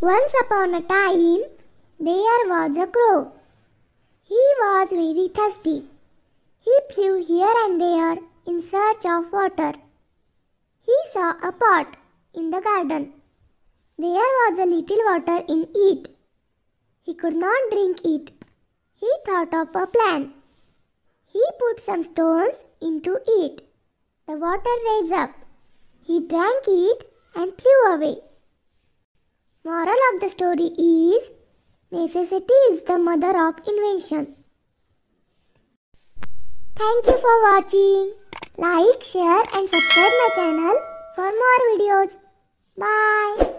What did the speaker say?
Once upon a time, there was a crow. He was very thirsty. He flew here and there in search of water. He saw a pot in the garden. There was a little water in it. He could not drink it. He thought of a plan. He put some stones into it. The water rose up. He drank it and flew away. Of the story is necessity is the mother of invention. Thank you for watching. Like, share and subscribe my channel for more videos. Bye.